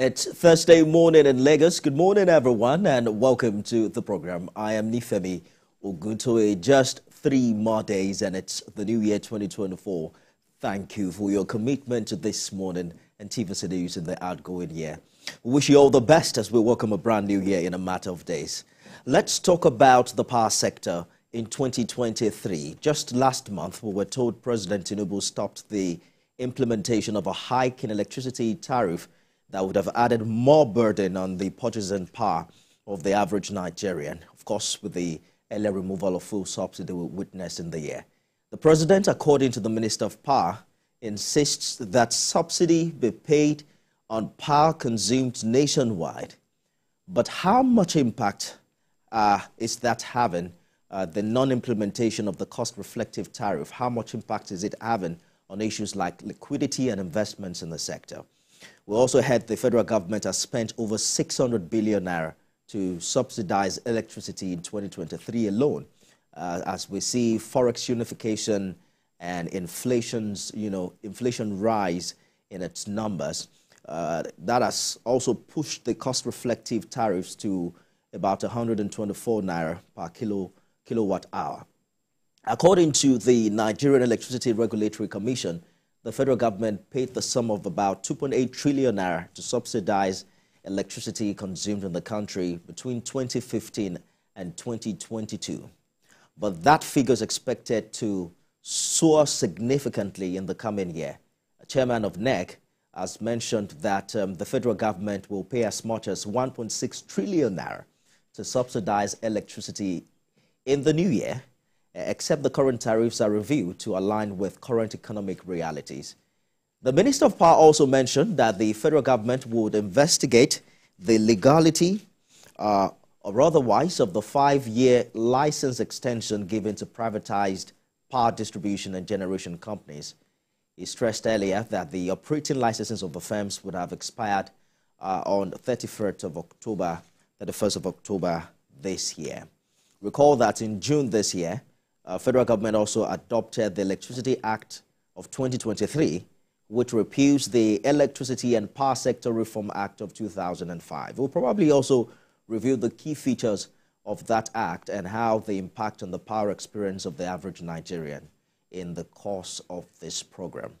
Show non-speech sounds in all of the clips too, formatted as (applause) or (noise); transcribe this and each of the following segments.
It's Thursday morning in Lagos. Good morning, everyone, and welcome to the program. I am Nifemi Oguntoye. Just three more days, and it's the new year 2024. Thank you for your commitment to this morning and TVC News in the outgoing year. We wish you all the best as we welcome a brand new year in a matter of days. Let's talk about the power sector in 2023. Just last month, we were told President Tinubu stopped the implementation of a hike in electricity tariff that would have added more burden on the purchasing power of the average Nigerian, of course, with the early removal of fuel subsidy we witnessed in the year. The president, according to the Minister of Power, insists that subsidy be paid on power consumed nationwide. But how much impact uh, is that having, uh, the non-implementation of the cost-reflective tariff? How much impact is it having on issues like liquidity and investments in the sector? We also heard the federal government has spent over 600 billion naira to subsidize electricity in 2023 alone. Uh, as we see forex unification and inflation's, you know, inflation rise in its numbers, uh, that has also pushed the cost-reflective tariffs to about 124 naira per kilo, kilowatt hour. According to the Nigerian Electricity Regulatory Commission, the federal government paid the sum of about 2.8 trillion naira to subsidize electricity consumed in the country between 2015 and 2022. But that figure is expected to soar significantly in the coming year. Chairman of NERC has mentioned that um, the federal government will pay as much as 1.6 trillion naira to subsidize electricity in the new year except the current tariffs are reviewed to align with current economic realities. The Minister of Power also mentioned that the federal government would investigate the legality uh, or otherwise of the five-year license extension given to privatized power distribution and generation companies. He stressed earlier that the operating licenses of the firms would have expired uh, on 31st of October, 31st of October this year. Recall that in June this year, uh, federal government also adopted the Electricity Act of 2023, which repeals the Electricity and Power Sector Reform Act of 2005. We'll probably also review the key features of that act and how they impact on the power experience of the average Nigerian in the course of this program.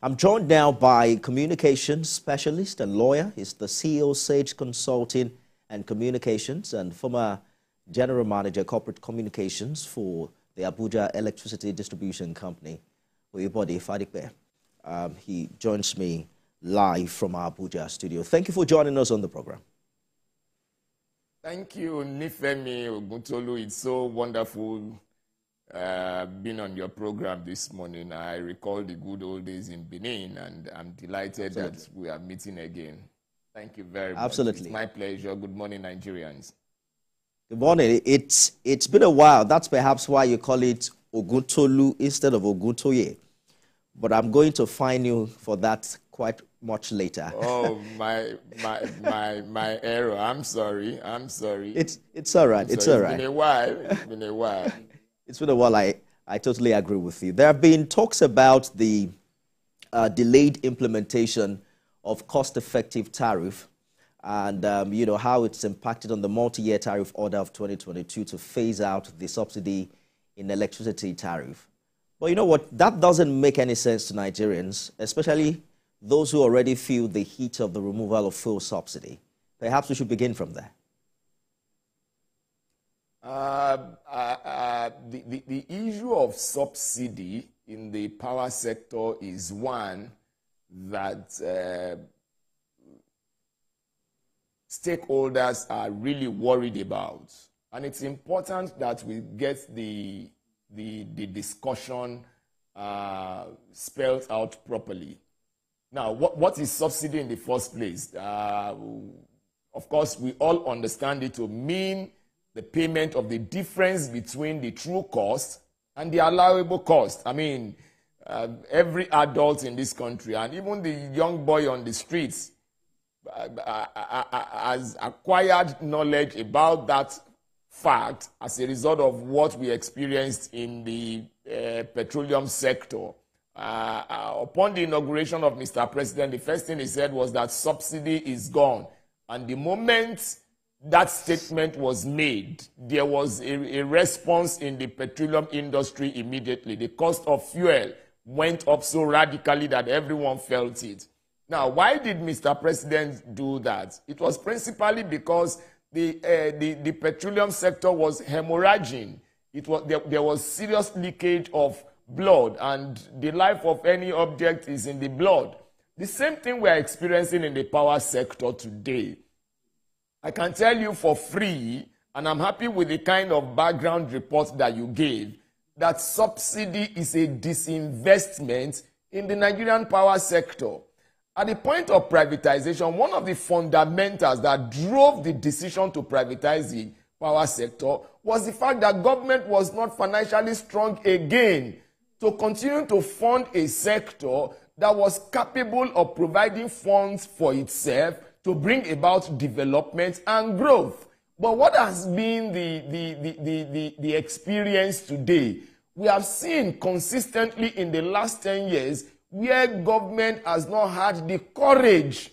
I'm joined now by communications specialist and lawyer. He's the CEO Sage Consulting and Communications and former general manager corporate communications for the Abuja Electricity Distribution Company, Oyebode Fadipe. Um, he joins me live from our Abuja studio. Thank you for joining us on the program. Thank you, Nifemi Oguntolu. It's so wonderful uh, being on your program this morning. I recall the good old days in Benin, and I'm delighted Absolutely. that we are meeting again. Thank you very much. Absolutely. My pleasure. Good morning, Nigerians. Good morning. It's it's been a while. That's perhaps why you call it Oguntolu instead of Oguntoye. But I'm going to fine you for that quite much later. Oh my my my my error. I'm sorry. I'm sorry. It's it's all right. It's all right. It's been a while. It's been a while. (laughs) it's been a while. I I totally agree with you. There have been talks about the uh, delayed implementation of cost-effective tariff and um, you know how it's impacted on the multi-year tariff order of 2022 to phase out the subsidy in electricity tariff. But you know what? That doesn't make any sense to Nigerians, especially those who already feel the heat of the removal of fuel subsidy. Perhaps we should begin from there. Uh, uh, uh, the, the, the issue of subsidy in the power sector is one that uh, stakeholders are really worried about. And it's important that we get the, the, the discussion uh, spelled out properly. Now, what, what is subsidy in the first place? Uh, of course, we all understand it to mean the payment of the difference between the true cost and the allowable cost. I mean, uh, every adult in this country and even the young boy on the streets has acquired knowledge about that fact as a result of what we experienced in the uh, petroleum sector uh, uh, upon the inauguration of Mr. President, the first thing he said was that subsidy is gone. And the moment that statement was made, there was a, a response in the petroleum industry immediately. The cost of fuel went up so radically that everyone felt it. Now, why did Mr. President do that? It was principally because the, uh, the, the petroleum sector was hemorrhaging. It was, there, there was serious leakage of blood, and the life of any object is in the blood. The same thing we are experiencing in the power sector today. I can tell you for free, and I'm happy with the kind of background report that you gave, that subsidy is a disinvestment in the Nigerian power sector. At the point of privatization, one of the fundamentals that drove the decision to privatize the power sector was the fact that government was not financially strong again to continue to fund a sector that was capable of providing funds for itself to bring about development and growth. But what has been the, the, the, the, the, experience today? We have seen consistently in the last 10 years where government has not had the courage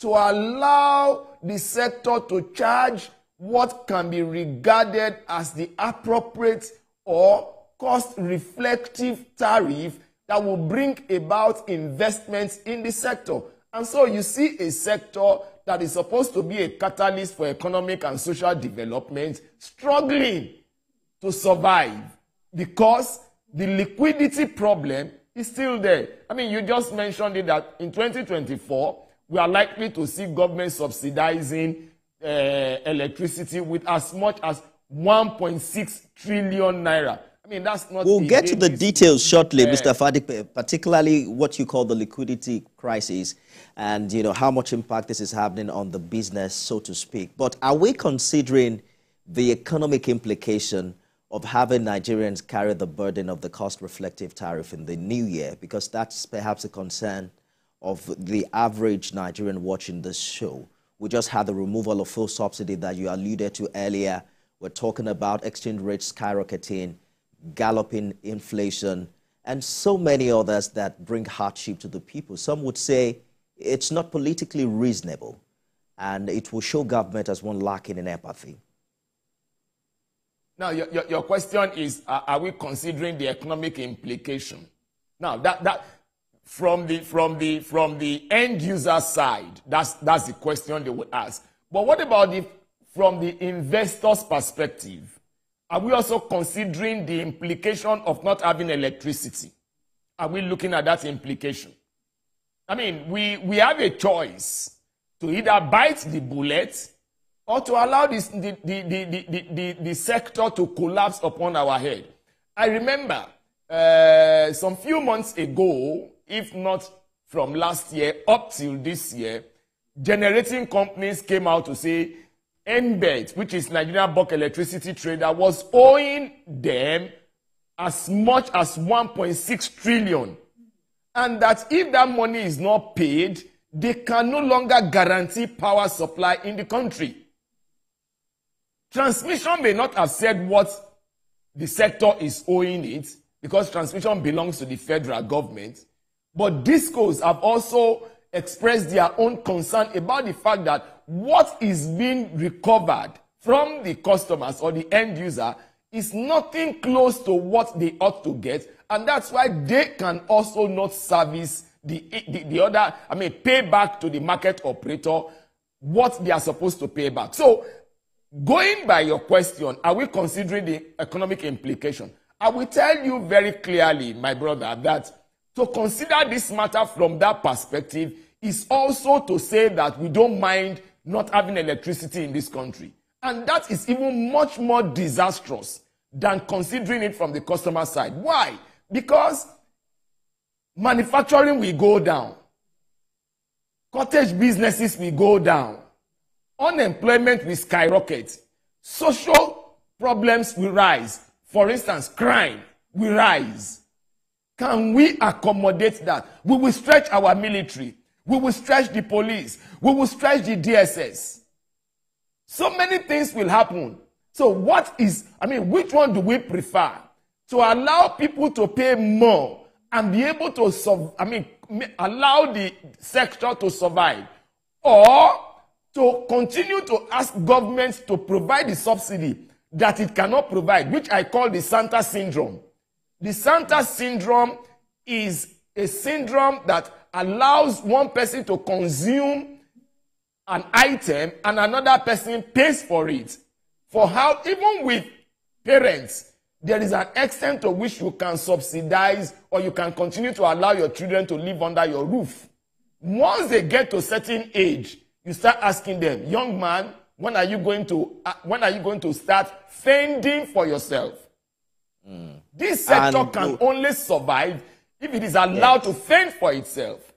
to allow the sector to charge what can be regarded as the appropriate or cost reflective tariff that will bring about investments in the sector. And so you see a sector that is supposed to be a catalyst for economic and social development struggling to survive because the liquidity problem is still there. I mean, you just mentioned it that in 2024, we are likely to see government subsidizing uh, electricity with as much as 1.6 trillion naira. I mean, that's not. We'll get to the details shortly, uh, Mr. Fadipe, particularly what you call the liquidity crisis and, you know, how much impact this is happening on the business, so to speak. But are we considering the economic implication of having Nigerians carry the burden of the cost reflective tariff in the new year, because that's perhaps a concern of the average Nigerian watching this show. We just had the removal of fuel subsidy that you alluded to earlier. We're talking about exchange rates skyrocketing, galloping inflation, and so many others that bring hardship to the people. Some would say it's not politically reasonable, and it will show government as one lacking in empathy. Now, your, your, your question is are we considering the economic implication? Now, that, that, from, the, from, the, from the end user side, that's, that's the question they would ask. But what about the, from the investor's perspective? Are we also considering the implication of not having electricity? Are we looking at that implication? I mean, we, we have a choice to either bite the bullet or to allow this, the, the, the, the, the, the sector to collapse upon our head. I remember uh, some few months ago, if not from last year up till this year, generating companies came out to say NBET, which is Nigeria Bulk Electricity Trader, was owing them as much as 1.6 trillion. And that if that money is not paid, they can no longer guarantee power supply in the country. Transmission may not have said what the sector is owing it because transmission belongs to the federal government. But discos have also expressed their own concern about the fact that what is being recovered from the customers or the end user is nothing close to what they ought to get. And that's why they can also not service the, the, the other, I mean, pay back to the market operator what they are supposed to pay back. So Going by your question, are we considering the economic implication? I will tell you very clearly, my brother, that to consider this matter from that perspective is also to say that we don't mind not having electricity in this country. And that is even much more disastrous than considering it from the customer side. Why? Because manufacturing will go down, cottage businesses will go down, unemployment will skyrocket, social problems will rise. For instance, crime will rise. Can we accommodate that? We will stretch our military. We will stretch the police. We will stretch the DSS. So many things will happen. So, what is, I mean, which one do we prefer? To allow people to pay more and be able to, I mean, allow the sector to survive, or to continue to ask governments to provide the subsidy that it cannot provide, which I call the Santa syndrome. The Santa syndrome is a syndrome that allows one person to consume an item and another person pays for it. For how, even with parents, there is an extent to which you can subsidize or you can continue to allow your children to live under your roof. Once they get to a certain age, you start asking them, young man, when are you going to, uh, when are you going to start fending for yourself? Mm. This sector and can only survive if it is allowed yes. to fend for itself.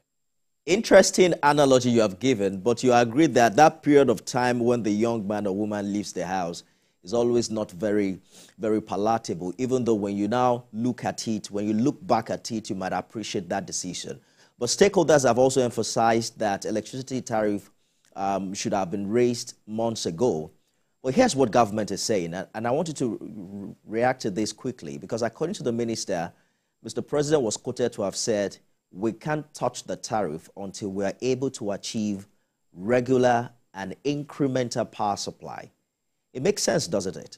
Interesting analogy you have given, but you agree that that period of time when the young man or woman leaves the house is always not very, very palatable, even though when you now look at it, when you look back at it, you might appreciate that decision. But stakeholders have also emphasized that electricity tariff um, should have been raised months ago. Well, here's what government is saying, and I wanted to react to this quickly because according to the minister, Mr. President was quoted to have said, we can't touch the tariff until we are able to achieve regular and incremental power supply. It makes sense, doesn't it?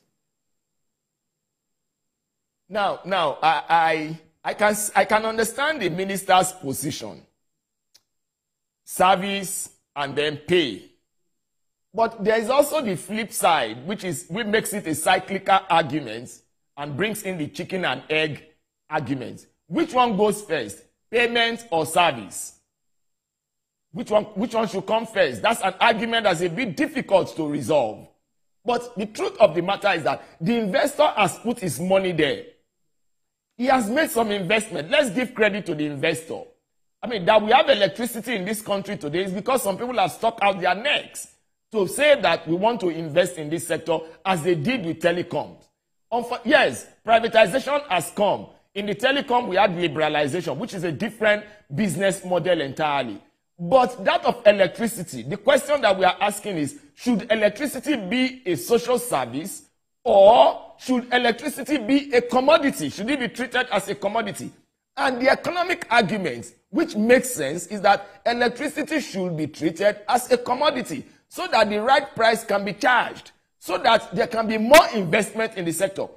Now, now I, I, I, can, I can understand the minister's position. Service and then pay. But there is also the flip side, which is which makes it a cyclical argument and brings in the chicken and egg argument. Which one goes first? payment or service? Which one, which one should come first? That's an argument that's a bit difficult to resolve. But the truth of the matter is that the investor has put his money there. He has made some investment. Let's give credit to the investor. I mean, that we have electricity in this country today is because some people have stuck out their necks to say that we want to invest in this sector as they did with telecoms. Yes, privatization has come. In the telecom, we had liberalization, which is a different business model entirely. But that of electricity, the question that we are asking is, should electricity be a social service or should electricity be a commodity? Should it be treated as a commodity? And the economic argument, which makes sense, is that electricity should be treated as a commodity so that the right price can be charged, so that there can be more investment in the sector.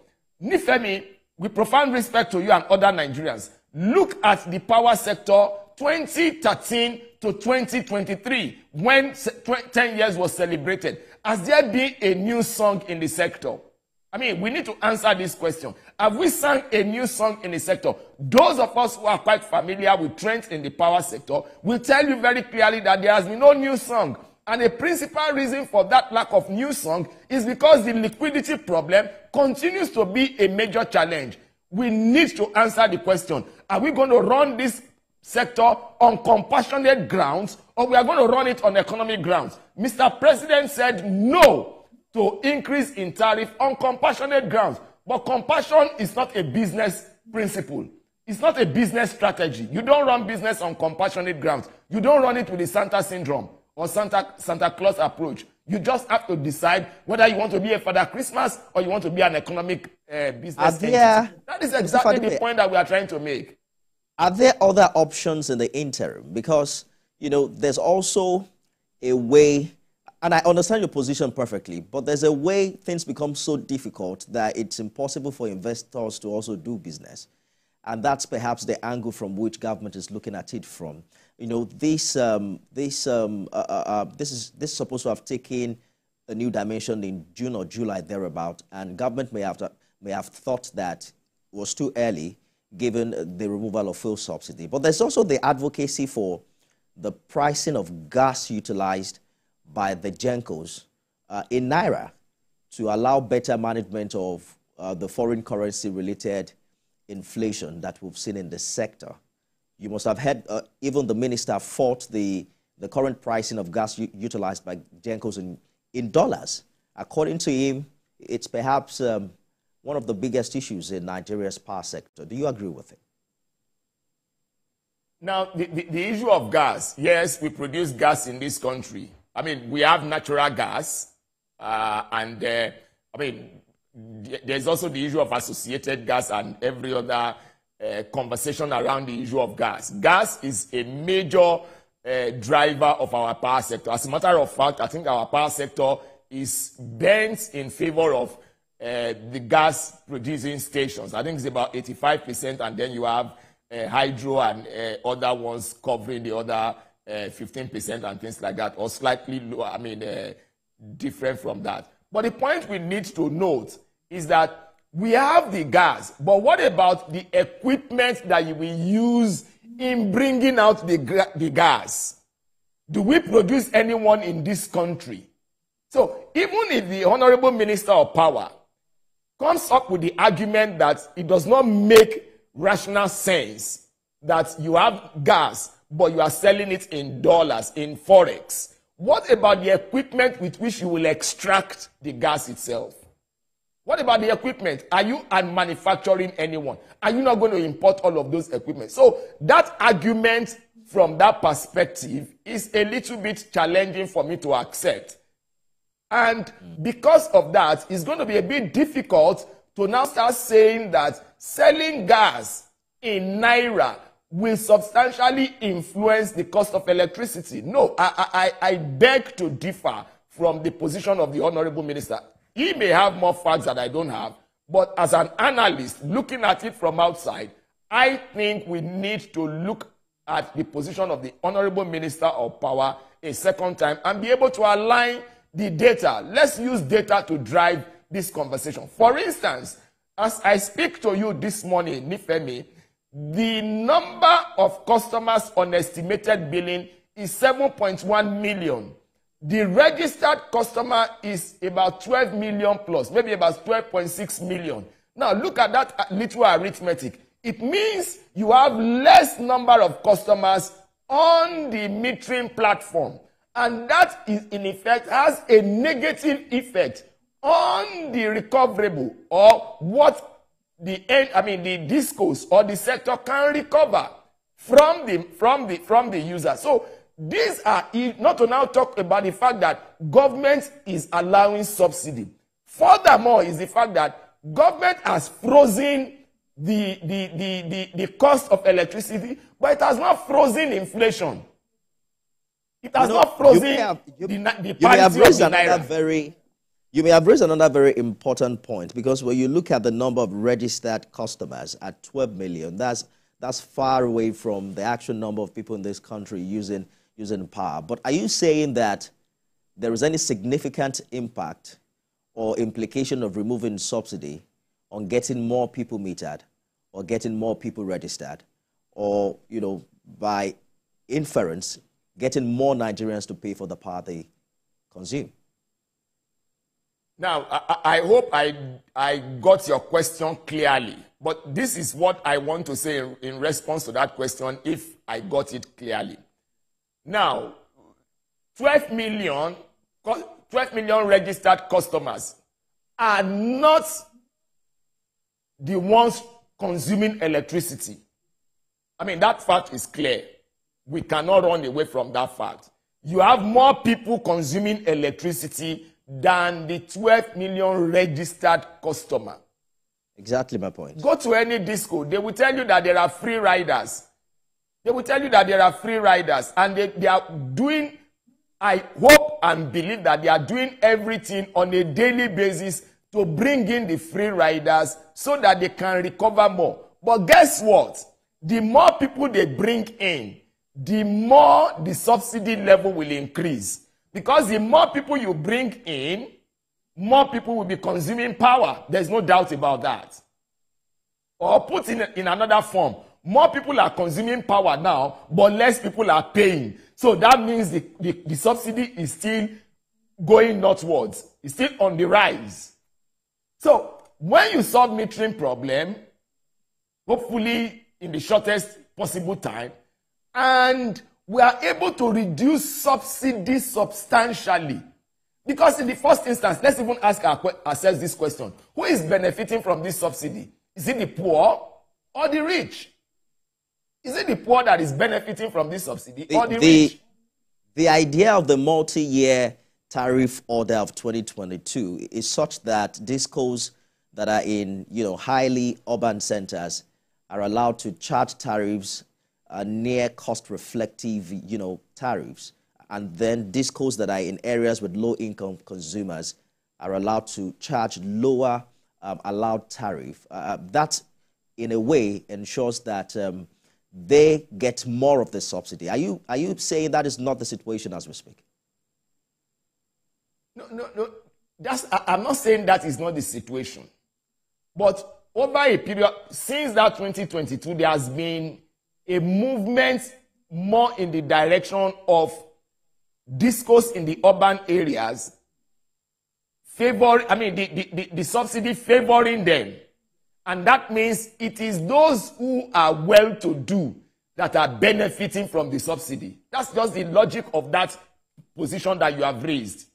Nifemi with profound respect to you and other Nigerians, look at the power sector 2013 to 2023 when 10 years was celebrated. Has there been a new song in the sector? I mean, we need to answer this question. Have we sung a new song in the sector? Those of us who are quite familiar with trends in the power sector will tell you very clearly that there has been no new song. And a principal reason for that lack of new song is because the liquidity problem continues to be a major challenge. We need to answer the question, are we going to run this sector on compassionate grounds or we are going to run it on economic grounds? Mr. President said no to increase in tariff on compassionate grounds. But compassion is not a business principle. It's not a business strategy. You don't run business on compassionate grounds. You don't run it with the Santa syndrome or Santa, Santa Claus approach. You just have to decide whether you want to be a Father Christmas or you want to be an economic uh, business there, That is exactly the point that we are trying to make. Are there other options in the interim? Because, you know, there's also a way, and I understand your position perfectly, but there's a way things become so difficult that it's impossible for investors to also do business. And that's perhaps the angle from which government is looking at it from you know, this, um, this, um, uh, uh, uh, this, is, this is supposed to have taken a new dimension in June or July thereabout, and government may have, to, may have thought that it was too early given the removal of fuel subsidy. But there's also the advocacy for the pricing of gas utilized by the GENCOs uh, in Naira to allow better management of uh, the foreign currency related inflation that we've seen in the sector. You must have heard uh, even the minister fought the, the current pricing of gas utilized by Gencos in, in dollars. According to him, it's perhaps um, one of the biggest issues in Nigeria's power sector. Do you agree with it? Now, the, the, the, issue of gas, yes, we produce gas in this country. I mean, we have natural gas, uh, and uh, I mean, there's also the issue of associated gas and every other uh, conversation around the issue of gas. Gas is a major uh, driver of our power sector. As a matter of fact, I think our power sector is bent in favor of uh, the gas producing stations. I think it's about 85%, and then you have uh, hydro and other ones covering the other 15% uh, and things like that, or slightly lower, I mean, uh, different from that. But the point we need to note is that we have the gas, but what about the equipment that we use in bringing out the, the gas? Do we produce anyone in this country? So even if the Honorable Minister of Power comes up with the argument that it does not make rational sense that you have gas, but you are selling it in dollars, in forex, what about the equipment with which you will extract the gas itself? What about the equipment? Are you manufacturing anyone? Are you not going to import all of those equipment? So that argument from that perspective is a little bit challenging for me to accept. And because of that, it's going to be a bit difficult to now start saying that selling gas in Naira will substantially influence the cost of electricity. No, I, I, I beg to differ from the position of the Honorable Minister. He may have more facts that I don't have, but as an analyst, looking at it from outside, I think we need to look at the position of the Honorable Minister of Power a second time and be able to align the data. Let's use data to drive this conversation. For instance, as I speak to you this morning, Nifemi, the number of customers on estimated billing is 7.1 million. The registered customer is about 12 million plus, maybe about 12.6 million. Now, look at that little arithmetic. It means you have less number of customers on the metering platform. And that is, in effect, has a negative effect on the recoverable or what the end, I mean, the discourse or the sector can recover from the, from the, from the user. So these are, not to now talk about the fact that government is allowing subsidy. Furthermore is the fact that government has frozen the, the, the, the, the cost of electricity, but it has not frozen inflation. It has you know, not frozen you have, you, the, the you may have raised another very you may have raised another very important point because when you look at the number of registered customers at 12 million, that's that's far away from the actual number of people in this country using using power. But are you saying that there is any significant impact or implication of removing subsidy on getting more people metered or getting more people registered or you know by inference getting more Nigerians to pay for the power they consume. Now, I, I, hope I, I got your question clearly, but this is what I want to say in, in response to that question if I got it clearly. Now, 12 million, 12 million registered customers are not the ones consuming electricity. I mean, that fact is clear. We cannot run away from that fact. You have more people consuming electricity than the 12 million registered customer. Exactly my point. Go to any disco, they will tell you that there are free riders. They will tell you that there are free riders, and they, they are doing, I hope and believe that they are doing everything on a daily basis to bring in the free riders so that they can recover more. But guess what? The more people they bring in, the more the subsidy level will increase. Because the more people you bring in, more people will be consuming power. There's no doubt about that. Or put in, in another form, more people are consuming power now, but less people are paying. So that means the, the, the subsidy is still going northwards. It's still on the rise. So when you solve metering problem, hopefully in the shortest possible time, and we are able to reduce subsidies substantially. Because in the first instance, let's even ask our, ourselves this question. Who is benefiting from this subsidy? Is it the poor or the rich? Is it the poor that is benefiting from this subsidy the, or the, the rich? The idea of the multi-year tariff order of 2022 is such that discos that are in you know highly urban centers are allowed to charge tariffs uh, near cost reflective, you know, tariffs. And then discos that are in areas with low income consumers are allowed to charge lower um, allowed tariff. Uh, uh, that, in a way, ensures that um, they get more of the subsidy. Are you, are you saying that is not the situation as we speak? No, no, no. That's, I, I'm not saying that is not the situation. But over a period, since that 2022, there has been a movement more in the direction of discourse in the urban areas favor i mean the, the, the, the, subsidy favoring them. And that means it is those who are well to do that are benefiting from the subsidy. That's just the logic of that position that you have raised.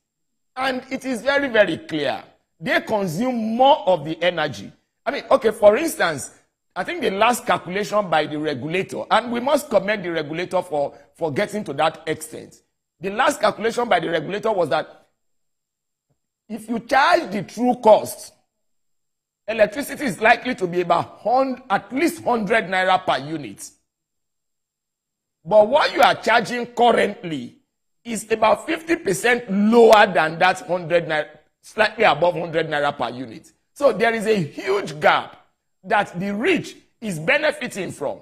And it is very very clear. They consume more of the energy. I mean okay for instance I think the last calculation by the regulator, and we must commend the regulator for, for getting to that extent. The last calculation by the regulator was that if you charge the true cost, electricity is likely to be about at least 100 naira per unit. But what you are charging currently is about 50% lower than that 100 naira, slightly above 100 naira per unit. So there is a huge gap that the rich is benefiting from.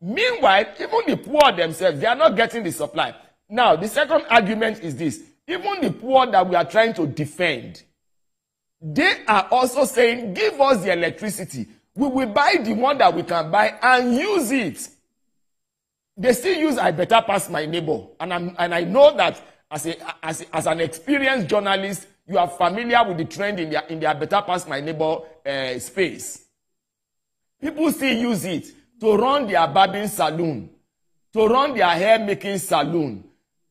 Meanwhile, even the poor themselves, they are not getting the supply. Now, the second argument is this. Even the poor that we are trying to defend, they are also saying, give us the electricity. We will buy the one that we can buy and use it. They still use I better pass my neighbor. And, I'm, and I know that as, a, as, a, as an experienced journalist, you are familiar with the trend in their, in their better pass my neighbor uh, space. People still use it to run their barbing saloon, to run their hair making saloon,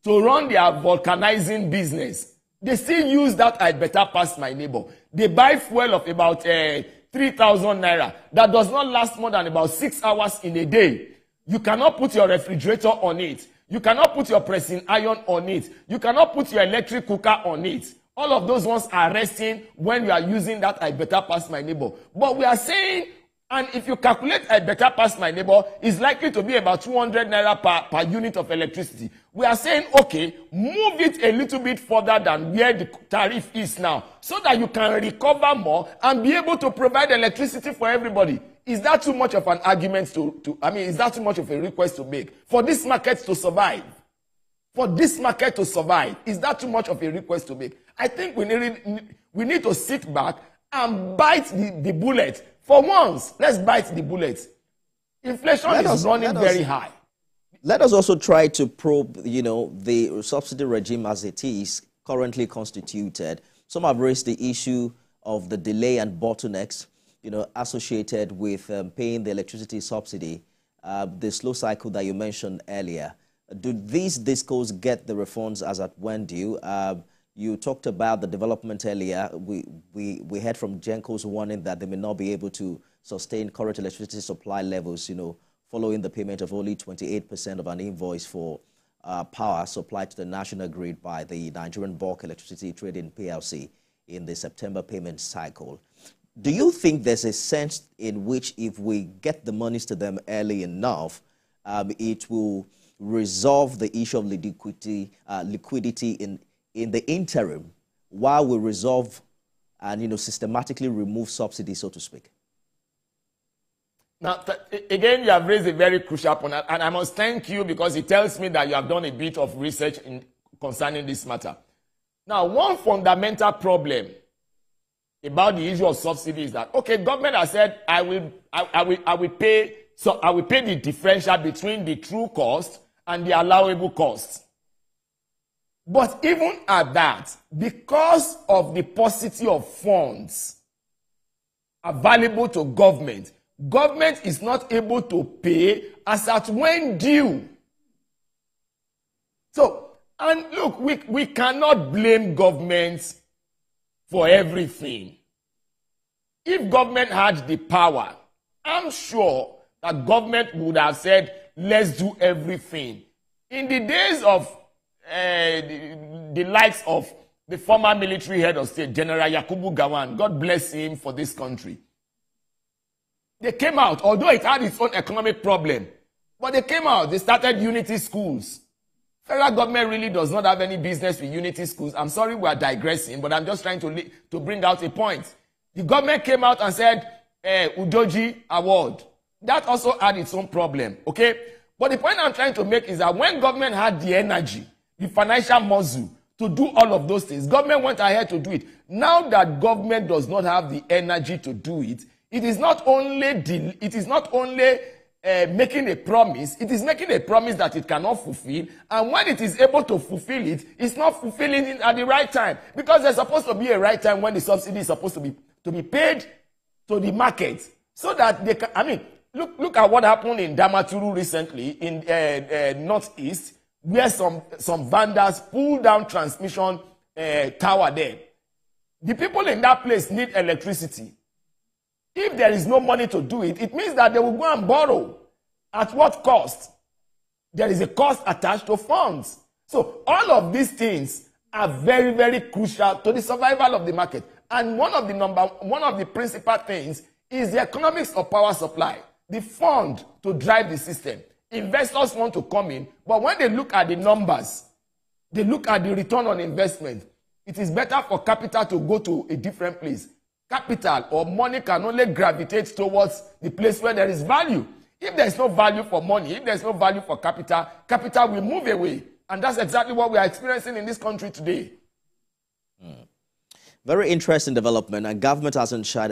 to run their vulcanizing business. They still use that I better pass my neighbor. They buy fuel of about uh, 3,000 naira that does not last more than about six hours in a day. You cannot put your refrigerator on it. You cannot put your pressing iron on it. You cannot put your electric cooker on it. All of those ones are resting when you are using that I better pass my neighbor. But we are saying, and if you calculate I better pass my neighbor, it's likely to be about 200 naira per, per unit of electricity. We are saying, okay, move it a little bit further than where the tariff is now, so that you can recover more and be able to provide electricity for everybody. Is that too much of an argument to, to I mean, is that too much of a request to make for this market to survive? For this market to survive, is that too much of a request to make? I think we need, we need to sit back and bite the, the bullet. For once, let's bite the bullet. Inflation let is us, running very high. Let us also try to probe, you know, the subsidy regime as it is currently constituted. Some have raised the issue of the delay and bottlenecks, you know, associated with um, paying the electricity subsidy, uh, the slow cycle that you mentioned earlier. Do these discos get the refunds as at when due? Uh, you talked about the development earlier. We, we, we heard from GENCO's warning that they may not be able to sustain current electricity supply levels, you know, following the payment of only 28% of an invoice for uh, power supplied to the national grid by the Nigerian Bulk Electricity Trading PLC in the September payment cycle. Do you think there's a sense in which if we get the monies to them early enough, um, it will resolve the issue of liquidity, uh, liquidity in, in the interim while we resolve and you know systematically remove subsidies, so to speak? Now, again, you have raised a very crucial point, and I must thank you because it tells me that you have done a bit of research in, concerning this matter. Now, one fundamental problem about the issue of subsidy is that okay, government has said I will, I, I will, I will pay, so I will pay the differential between the true cost and the allowable cost. But even at that, because of the paucity of funds available to government, government is not able to pay as at when due. So, and look, we, we cannot blame governments for everything. If government had the power, I'm sure that government would have said, let's do everything. In the days of uh, the, likes of the former military head of state, General Yakubu Gowon, God bless him for this country. They came out, although it had its own economic problem, but they came out. They started unity schools. Federal government really does not have any business with unity schools. I'm sorry we are digressing, but I'm just trying to, to bring out a point. The government came out and said, eh, Udoji Award. That also had its own problem, okay? But the point I'm trying to make is that when government had the energy, the financial muscle to do all of those things, government went ahead to do it. Now that government does not have the energy to do it, it is not only it is not only uh, making a promise, it is making a promise that it cannot fulfill. And when it is able to fulfill it, it's not fulfilling it at the right time. Because there's supposed to be a right time when the subsidy is supposed to be, to be paid to the market. So that they can, I mean, look, look at what happened in Damaturu recently in uh, uh, Northeast, where some, some vandals pulled down transmission uh, tower there. The people in that place need electricity. If there is no money to do it, it means that they will go and borrow. At what cost? There is a cost attached to funds. So all of these things are very, very crucial to the survival of the market. And one of the number, one of the principal things is the economics of power supply, the fund to drive the system. Investors want to come in, but when they look at the numbers, they look at the return on investment. It is better for capital to go to a different place capital or money can only gravitate towards the place where there is value. If there's no value for money, if there's no value for capital, capital will move away. And that's exactly what we are experiencing in this country today. Mm. Very interesting development, and government hasn't shied